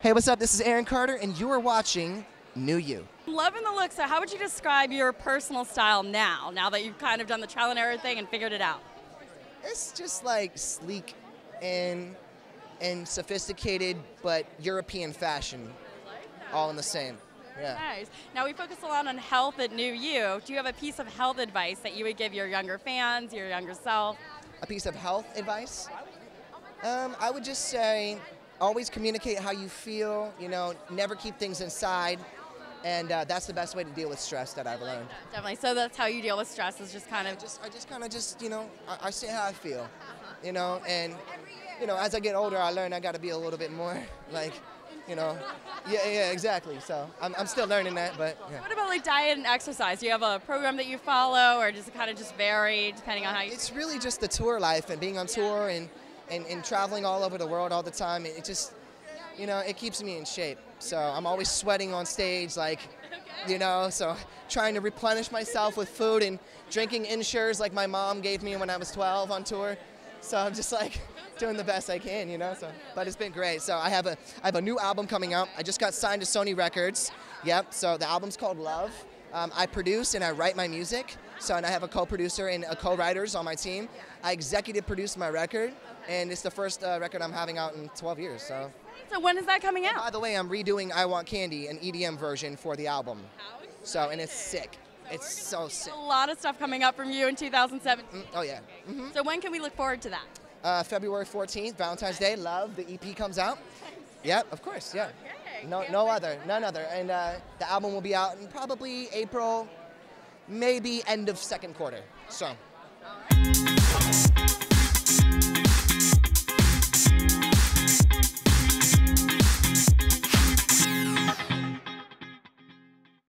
Hey, what's up? This is Aaron Carter, and you are watching New You. Loving the look. So, how would you describe your personal style now? Now that you've kind of done the trial and error thing and figured it out. It's just like sleek and and sophisticated, but European fashion, all in the same. Yeah. Nice. Now we focus a lot on health at New You. Do you have a piece of health advice that you would give your younger fans, your younger self? A piece of health advice? Um, I would just say, always communicate how you feel. You know, never keep things inside. And uh, that's the best way to deal with stress that I've learned. Definitely. So that's how you deal with stress is just kind of. I just, I just kind of just, you know, I, I say how I feel, you know, and, you know, as I get older, I learn I got to be a little bit more like, you know, yeah, yeah, exactly. So I'm, I'm still learning that, but yeah. What about like diet and exercise? Do you have a program that you follow, or does it kind of just vary depending on how you? It's really just the tour life and being on tour and, and, and traveling all over the world all the time. It just, you know, it keeps me in shape. So I'm always sweating on stage, like, you know, so trying to replenish myself with food and drinking Ensures like my mom gave me when I was 12 on tour. So I'm just like doing the best I can, you know. So, but it's been great. So I have a I have a new album coming out. I just got signed to Sony Records. Yep. So the album's called Love. Um, I produce and I write my music. So and I have a co-producer and a co-writers on my team. I executive produce my record, and it's the first uh, record I'm having out in 12 years. So. So when is that coming out? By the way, I'm redoing I Want Candy, an EDM version for the album. So and it's sick. It's so sick. A lot of stuff coming up from you in 2017. Mm, oh yeah. hmm So when can we look forward to that? Uh, February 14th, Valentine's Day. Love. The EP comes out. Yep, of course. Yeah. No, no other, none other. And uh, the album will be out in probably April, maybe end of second quarter. So.